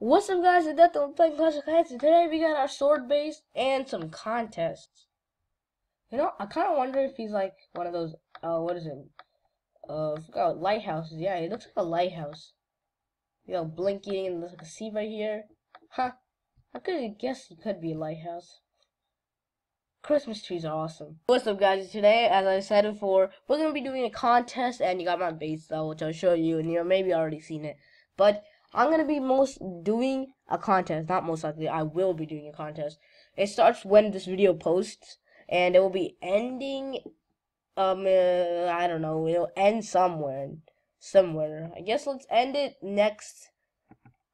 What's up guys, it's Death on playing Clash of and today we got our sword base and some contests. You know, I kind of wonder if he's like one of those, uh, what is it? Uh, I forgot, lighthouses. Yeah, he looks like a lighthouse. You know, blinking and there's like a sea right here. Huh, I could guess he could be a lighthouse. Christmas trees are awesome. What's up guys, today, as I said before, we're going to be doing a contest and you got my base though, which I'll show you and you know, maybe already seen it. But I'm gonna be most doing a contest. Not most likely, I will be doing a contest. It starts when this video posts, and it will be ending. Um, uh, I don't know. It'll end somewhere, somewhere. I guess let's end it next.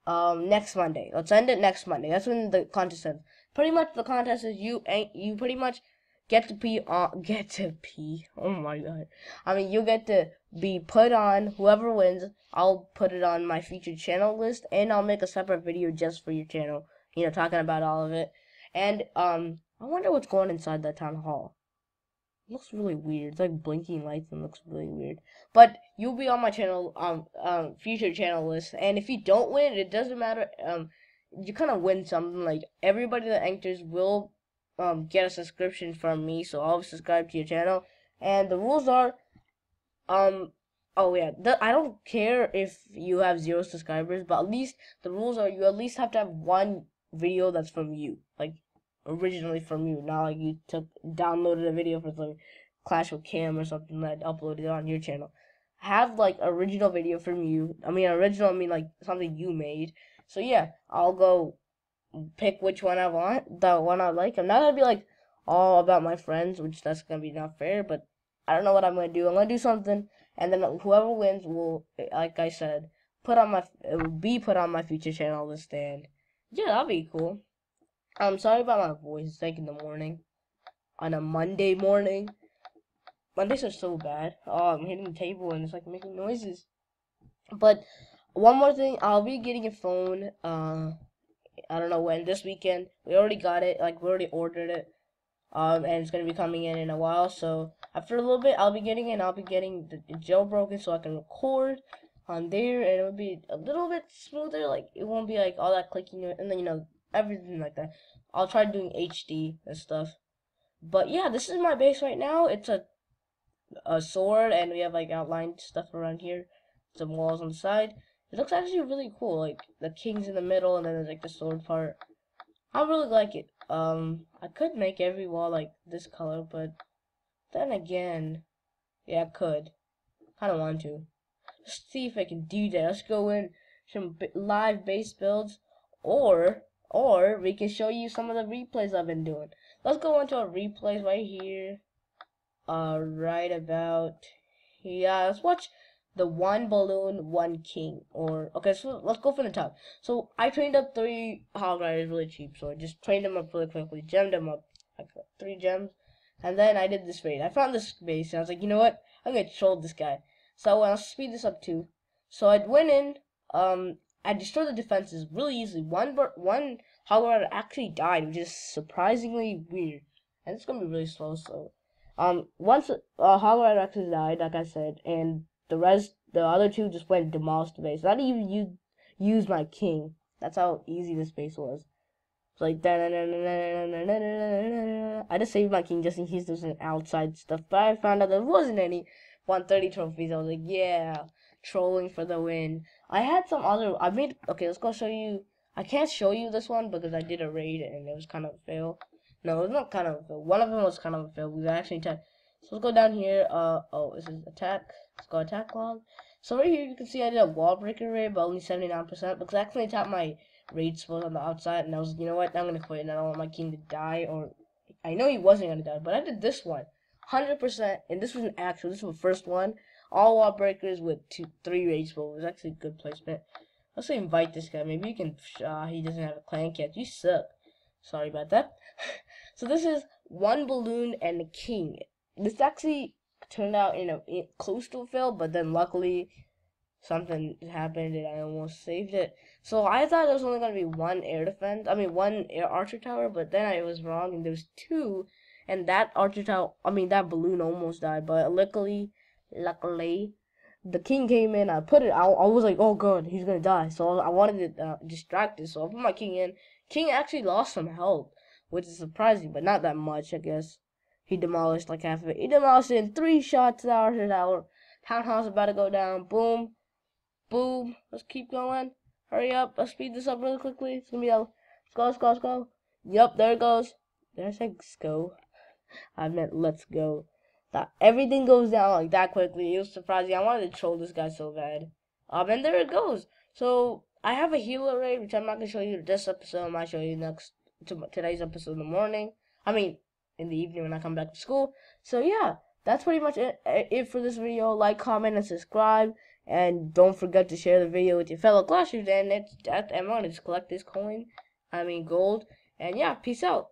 Um, next Monday. Let's end it next Monday. That's when the contest ends. Pretty much, the contest is you. You pretty much get to pee on. Get to pee. Oh my god. I mean, you get to be put on. Whoever wins, I'll put it on my featured channel list, and I'll make a separate video just for your channel. You know, talking about all of it. And um, I wonder what's going inside that town hall. It looks really weird. It's like blinking lights and looks really weird. But you'll be on my channel, um, um, future channel list. And if you don't win, it doesn't matter. Um, you kind of win something. Like everybody that enters will um get a subscription from me. So I'll subscribe to your channel. And the rules are um oh yeah the, i don't care if you have zero subscribers but at least the rules are you at least have to have one video that's from you like originally from you not like you took downloaded a video from like clash with cam or something that uploaded on your channel have like original video from you i mean original i mean like something you made so yeah i'll go pick which one i want the one i like i'm not gonna be like all about my friends which that's gonna be not fair but I don't know what I'm gonna do. I'm gonna do something, and then whoever wins will, like I said, put on my it will be put on my future channel list. And yeah, that'll be cool. I'm sorry about my voice. It's like in the morning, on a Monday morning. Mondays are so bad. Oh, I'm hitting the table and it's like making noises. But one more thing, I'll be getting a phone. Uh, I don't know when. This weekend. We already got it. Like we already ordered it um, and it's to be coming in in a while. So after a little bit, I'll be getting it. I'll be getting the, the jailbroken so I can record on there, and it'll be a little bit smoother. Like it won't be like all that clicking, and then you know everything like that. I'll try doing HD and stuff. But yeah, this is my base right now. It's a a sword, and we have like outlined stuff around here, some walls on the side. It looks actually really cool. Like the king's in the middle, and then there's like the sword part. I really like it. Um, I could make every wall like this color, but then again, yeah, I could. I of want to. Let's see if I can do that. Let's go in some live base builds, or or we can show you some of the replays I've been doing. Let's go into our replays right here. Uh, right about yeah. Let's watch the one balloon, one king. Or okay, so let's go from the top. So I trained up three hog riders really cheap. So I just trained them up really quickly, gemmed them up, like three gems, and then I did this raid. I found this base, and I was like, you know what? I'm gonna troll this guy. So I'll speed this up too. So I went in. Um, I destroyed the defenses really easily. One one hog rider actually died, which is surprisingly weird, and it's gonna be really slow. So. Um, once uh, Hog Rider actually died, like I said, and the rest, the other two just went demolished the base. I didn't even use, use my king. That's how easy this base was. It's like, I just saved my king just in case there's an outside stuff. But I found out there wasn't any 130 trophies. I was like, yeah, trolling for the win. I had some other, I made, okay, let's go show you. I can't show you this one because I did a raid and it was kind of a fail. No, it was not kind of a fail. One of them was kind of a fail. We actually tried. So let's go down here. Uh oh, this is attack. Let's go attack log. So right here you can see I did a wall breaker raid, but only 79% because I actually tapped my rage spell on the outside, and I was, you know what, I'm gonna quit, and I don't want my king to die, or I know he wasn't gonna die, but I did this one, 100%, and this was an actual. This was the first one. All wall breakers with two, three rage spells. It was actually a good placement. Let's say invite this guy. Maybe you can. Uh, he doesn't have a clan cat. You suck. Sorry about that. so this is one balloon and a king this actually turned out in a in, close to a fail, but then luckily something happened and I almost saved it. So I thought there was only gonna be one air defense. I mean one air archer tower, but then I was wrong and there was two. And that archer tower, I mean that balloon almost died, but luckily, luckily, the king came in. I put it. I, I was like, oh god, he's gonna die. So I wanted to uh, distract it. So I put my king in. King actually lost some health, which is surprising, but not that much, I guess. He demolished like half of it. He demolished it in three shots. An hour. Townhouse about to go down. Boom, boom. Let's keep going. Hurry up. Let's speed this up really quickly. It's gonna be a let's go, let's go, let's go. Yep, there it goes. There's a go. I meant let's go. That everything goes down like that quickly. It was surprising. I wanted to troll this guy so bad. Um, and there it goes. So I have a healer raid, which I'm not gonna show you this episode. I might show you next to today's episode in the morning. I mean, in the evening when I come back to school. So yeah, that's pretty much it, eh, it for this video. Like, comment, and subscribe. And don't forget to share the video with your fellow classmates. And that's, that's the MO. Just collect this coin. I mean gold. And yeah, peace out.